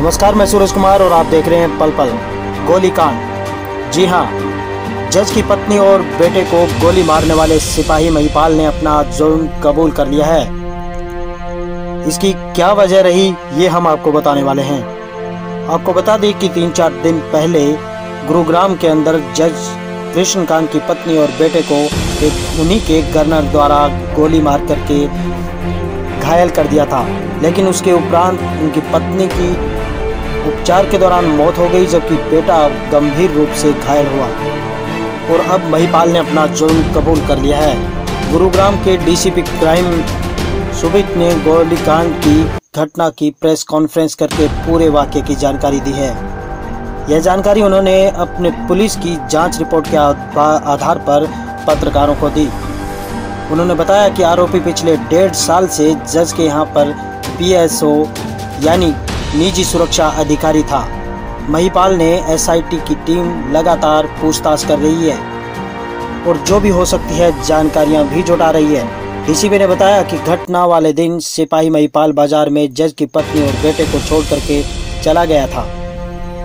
नमस्कार, मैं सूरज कुमार और आप देख रहे हैं पल पल गोली कांड जी हाँ जज की पत्नी और बेटे को गोली मारने वाले सिपाही महिपाल ने अपना जुर्म कबूल कर लिया है। इसकी क्या वजह रही, ये हम आपको बताने वाले हैं। आपको बता दें कि तीन चार दिन पहले गुरुग्राम के अंदर जज कृष्णकांत की पत्नी और बेटे को एक, उन्हीं के गवर्नर द्वारा गोली मार करके घायल कर दिया था। लेकिन उसके उपरांत उनकी पत्नी की उपचार के दौरान मौत हो गई, जबकि बेटा गंभीर रूप से घायल हुआ। और अब महिपाल ने अपना जुर्म कबूल कर लिया है। गुरुग्राम के डीसीपी क्राइम सुबित ने गोलीकांड की घटना की प्रेस कॉन्फ्रेंस करके पूरे वाक्य की जानकारी दी है। यह जानकारी उन्होंने अपने पुलिस की जाँच रिपोर्ट के आधार पर पत्रकारों को दी। उन्होंने बताया कि आरोपी पिछले डेढ़ साल से जज के यहाँ पर पीएसओ, यानी निजी सुरक्षा अधिकारी था। महिपाल ने एसआईटी की टीम लगातार पूछताछ कर रही है और जो भी हो सकती है, जानकारियाँ भी जुटा रही है। डीसीपी ने बताया कि घटना वाले दिन सिपाही महिपाल बाज़ार में जज की पत्नी और बेटे को छोड़ करके चला गया था।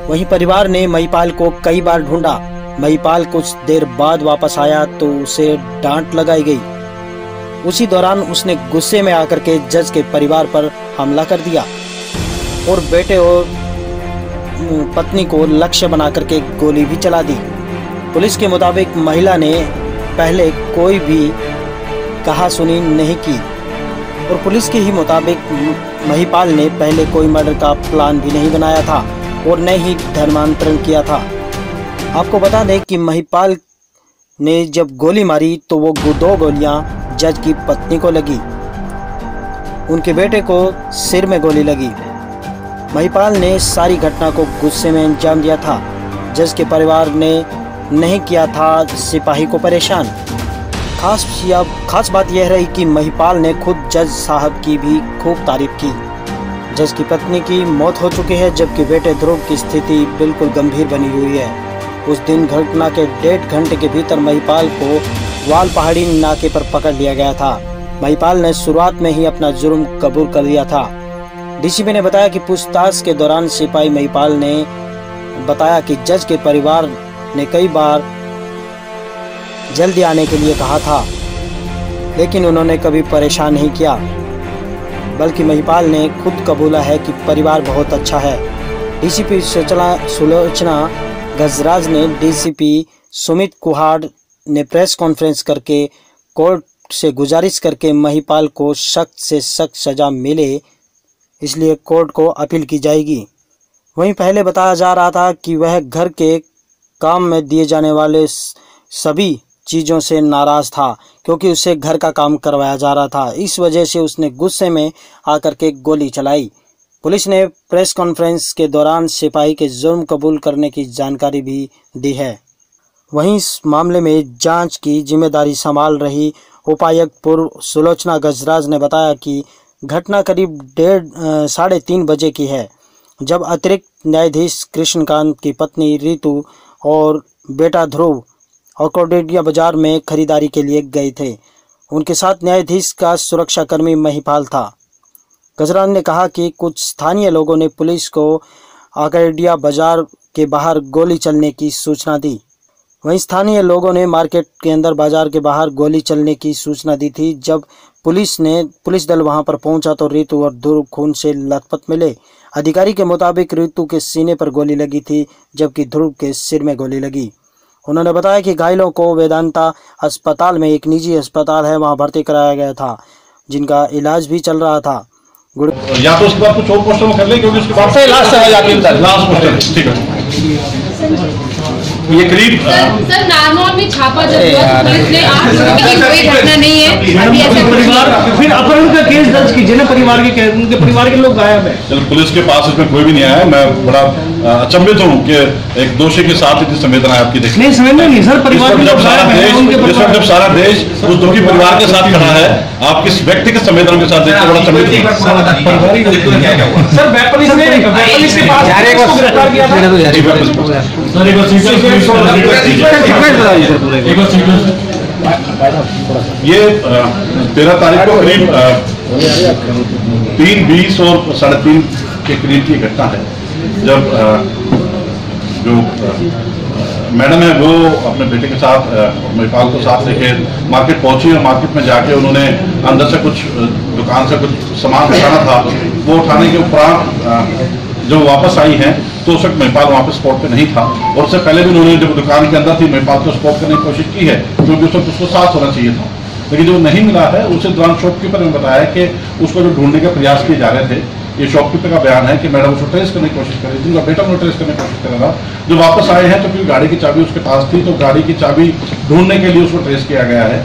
वहीं परिवार ने महिपाल को कई बार ढूंढा। महिपाल कुछ देर बाद वापस आया तो उसे डांट लगाई गई। उसी दौरान उसने गुस्से में आकर के जज के परिवार पर हमला कर दिया। और बेटे और पत्नी को लक्ष्य बना करके गोली भी चला दी। पुलिस के मुताबिक महिला ने पहले कोई भी कहा सुनी नहीं की। और पुलिस के ही मुताबिक महिपाल ने पहले कोई मर्डर का प्लान भी नहीं बनाया था और न ही धर्मांतरण किया था। आपको बता दें कि महिपाल ने जब गोली मारी तो वो दो गोलियाँ जज की पत्नी को लगी। उनके बेटे को सिर में गोली लगी। महिपाल ने सारी घटना को गुस्से में अंजाम दिया था जज के परिवार ने नहीं किया था सिपाही को परेशान। खास खास बात यह रही कि महिपाल ने खुद जज साहब की भी खूब तारीफ़ की जज की पत्नी की मौत हो चुकी है, जबकि बेटे ध्रुव की स्थिति बिल्कुल गंभीर बनी हुई है। उस दिन घटना के डेढ़ घंटे के भीतर महिपाल को वाल पहाड़ी नाके पर पकड़ लिया गया था। महिपाल ने शुरुआत में ही अपना जुर्म कबूल कर लिया था। डीसीपी ने बताया कि पूछताछ के दौरान सिपाही महिपाल ने बताया कि जज के परिवार ने कई बार जल्दी आने के लिए कहा था, लेकिन उन्होंने कभी परेशान नहीं किया, बल्कि महिपाल ने खुद कबूला है कि परिवार बहुत अच्छा है। डीसीपी सूचना, सुलोचना गजराज ने डीसीपी सुमित कुहाड़ ने प्रेस कॉन्फ्रेंस करके, कोर्ट से गुजारिश करके महिपाल को सख्त से सख्त सजा मिले। इसलिए कोर्ट को अपील की जाएगी। वहीं पहले बताया जा रहा था कि वह घर के काम में दिए जाने वाले सभी चीज़ों से नाराज़ था, क्योंकि उसे घर का काम करवाया जा रहा था। इस वजह से उसने गुस्से में आकर के गोली चलाई। पुलिस ने प्रेस कॉन्फ्रेंस के दौरान सिपाही के जुर्म कबूल करने की जानकारी भी दी है। वहीं इस मामले में जाँच की ज़िम्मेदारी संभाल रही उपायुक्त पूर्व सुलोचना गजराज ने बताया कि घटना करीब डेढ़ साढ़े तीन बजे की है, जब अतिरिक्त न्यायाधीश कृष्णकांत की पत्नी रितु और बेटा ध्रुव और कोडेडिया बाज़ार में खरीदारी के लिए गए थे। उनके साथ न्यायाधीश का सुरक्षाकर्मी महिपाल था। गजरान ने कहा कि कुछ स्थानीय लोगों ने पुलिस को आकडिया बाज़ार के बाहर गोली चलने की सूचना दी। वहीं स्थानीय लोगों ने मार्केट के अंदर बाज़ार के बाहर गोली चलने की सूचना दी थी। जब पुलिस ने पुलिस दल वहाँ पर पहुँचा तो रितु और ध्रुव खून से लथपथ मिले। अधिकारी के मुताबिक रितु के सीने पर गोली लगी थी जबकि ध्रुव के सिर में गोली लगी। उन्होंने बताया कि घायलों को वेदांता अस्पताल में एक निजी अस्पताल है वहाँ भर्ती कराया गया था जिनका इलाज भी चल रहा था। या तो उसके बाद कुछ और पोस्टर में कर ले क्योंकि उसके बाद। लास्ट पोस्टर ठीक है। ये करीब सर नाम नारनौल में छापा जब हुआ पुलिस ने आठ लोगों की कोई घटना नहीं है। अभी ऐसा परिवार फिर अपहरण का केस दर्ज कीजिए ना परिवार के उनके परिवार के लोग गायब है। चलो पुलिस के पास इसमें कोई भी नहीं आया मैं बड़ा अचंभित हूँ कि एक दोषी के साथ इतनी संवेदना आपकी देखी। नहीं में नहीं सर परिवार के जब सारा देश जब सारा देश उस दुखी परिवार के साथ खड़ा है आप किस व्यक्ति के संवेदना के साथ देखते बड़ा हूँ। मैं- ये तेरह तारीख को करीब तीन बीस और साढ़े तीन के करीब की घटना है। जब जो मैडम है, वो अपने बेटे के साथ महिपाल को साथ लेके मार्केट पहुँची और मार्केट में जाके उन्होंने अंदर से कुछ दुकान से कुछ सामान उठाना था, वो उठाने के उपरांत जब वापस आई हैं तो उस वक्त महिपाल वहाँ पे स्पॉट पे नहीं था। और उससे पहले भी उन्होंने जब दुकान के अंदर थी, महिपाल को स्पॉट करने की कोशिश की है, क्योंकि उस वक्त उसको साथ होना चाहिए था। लेकिन जो नहीं मिला है, उसी दौरान शॉपकीपर ने बताया कि उसको जो ढूँढने के प्रयास किए जा रहे थे ये शॉपकीपर का बयान है कि मैडम उसको ट्रेस करने की कोशिश कर उनका बेटा उन्हें ट्रेस करने की कोशिश कर जो वापस आए हैं तो क्योंकि गाड़ी की चाबी उसके पास थी तो गाड़ी की चाबी ढूँढने के लिए उसको ट्रेस किया गया है।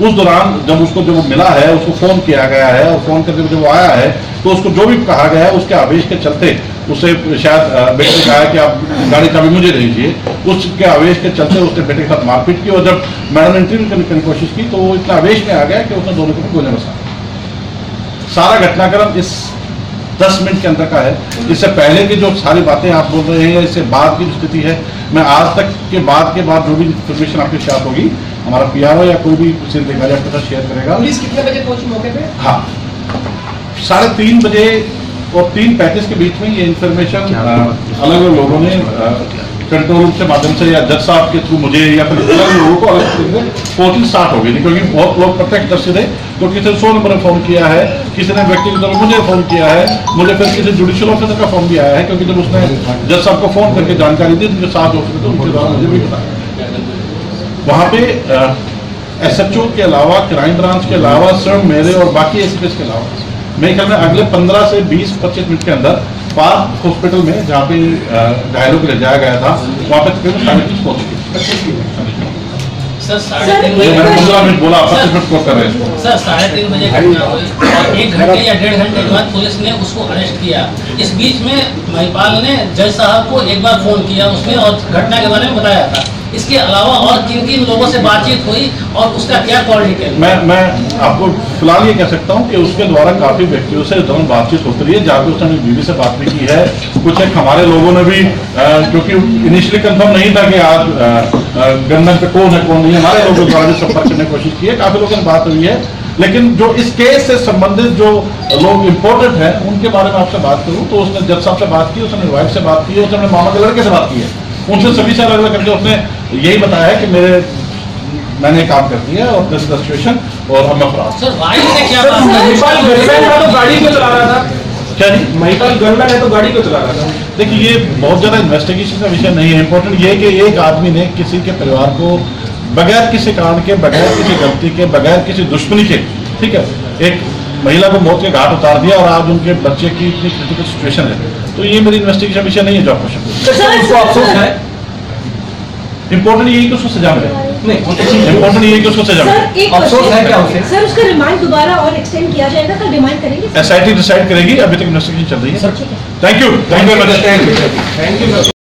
उस दौरान जब उसको जब मिला है, उसको फ़ोन किया गया है और फ़ोन करके जब वो आया है तो उसको जो भी कहा गया है, उसके आवेश के चलते उसे शायद बेटे ने कहा कि आप गाड़ी चाबी मुझे दे दीजिए उसके आवेश के चलते उसने बेटे के साथ मारपीट की और जब मैडम ने इंटरव्यू करने की कोशिश की तो वो इतना आवेश में आ गया कि उसने दोनों को गोले बसा सारा घटनाक्रम इस दस मिनट के अंदर का है। इससे पहले की जो सारी बातें आप बोल रहे हैं इससे बाद की जो स्थिति है मैं आज तक के बाद के बाद जो भी इन्फॉर्मेशन आपके साथ होगी हमारा पीआरओ या कोई भी उसे अधिकारी आपके साथ शेयर करेगा। पुलिस कितने बजे पहुँची मौके पे? हाँ। साढ़े तीन बजे और तीन पैंतीस के बीच में ये इन्फॉर्मेशन अलग अलग लोगों ने कंट्रोल रूम के माध्यम से या जज साहब के थ्रू मुझे या फिर लोगों को अलग से पहुंचनी स्टार्ट हो गई थी, क्योंकि बहुत लोग प्रत्यक्षदर्शी थे तो किसी ने सौ नंबर में फ़ोन किया है, किसी ने व्यक्तिगत तौर पर मुझे फ़ोन किया है, मुझे फिर किसी जुडिशियल ऑफिसर का फ़ोन भी आया है, क्योंकि जब उसने जज साहब को फ़ोन करके जानकारी दी जो साथ ऑफिसर थे, उनके द्वारा मुझे भी बताया वहाँ पे एस एच ओ के अलावा क्राइम ब्रांच के अलावा स्वयं मेरे और बाकी एस के अलावा, मेरे ख्याल में अगले 15 से 20 25 मिनट के अंदर पार्क हॉस्पिटल में जहाँ पे घायलों को ले जाया गया था वहाँ पे तकरीबन साढ़े तीस पहुँच गए सर साढ़े तीन बजे हैं और एक घंटे या डेढ़ घंटे के बाद पुलिस ने उसको अरेस्ट किया। इस बीच में महिपाल ने जज साहब को एक बार फ़ोन किया उसने और घटना के बारे में बताया था। इसके अलावा और किन किन लोगों से बातचीत हुई और उसका क्या कॉल डिटेल मैं मैं आपको फ़िलहाल ये कह सकता हूँ कि उसके द्वारा काफ़ी व्यक्तियों से दौरान बातचीत होती रही है। जहाँ पे उसने बीवी से बात भी की है। कुछ एक हमारे लोगों ने भी क्योंकि इनिशियली कंफर्म नहीं था कि आज अ, पे कौन है कौन नहीं हमारे लोगों द्वारा भी संपर्क करने की कोशिश की है। काफ़ी लोगों से बात हुई है। लेकिन जो इस केस से संबंधित जो लोग इम्पोर्टेंट हैं उनके बारे में आपसे बात करूँ तो उसने जज साहब से बात की उसने वाइफ से बात की उसने मामा के लड़के से बात की है। उनसे सभी से अलग अलग करके उसने यही बताया है कि मेरे मैंने काम कर दिया और दिस सिचुएशन और हम अपराध। सर वाइफ ने क्या बात महिपाल गनमैन है तो गाड़ी को चला रहा था? क्या जी? महिपाल गनमैन है तो गाड़ी को चला रहा था? देखिए ये बहुत ज़्यादा इन्वेस्टिगेशन का विषय नहीं है। इंपॉर्टेंट ये कि एक आदमी ने किसी के परिवार को बगैर किसी कारण के बगैर किसी गलती के बगैर किसी दुश्मनी के ठीक है एक महिला को मौत के घाट उतार दिया और आज उनके बच्चे की इतनी क्रिटिकल सिचुएशन है। तो ये मेरी इन्वेस्टिगेशन विषय नहीं है जो आपको शक सर उसको अफसोस है। इंपॉर्टेंट यही कि उसको सजा मिले। नहीं इंपॉर्टेंट यही कि उसको सजा मिले। सर अफसोस है क्या उसे? सर उसका रिमांड दोबारा और एक्सटेंड किया जाएगा कल रिमांड करेंगे डिसाइड करेगी अभी तक इन्वेस्टिगेशन चल रही है। है। Thank you thank you thank you sir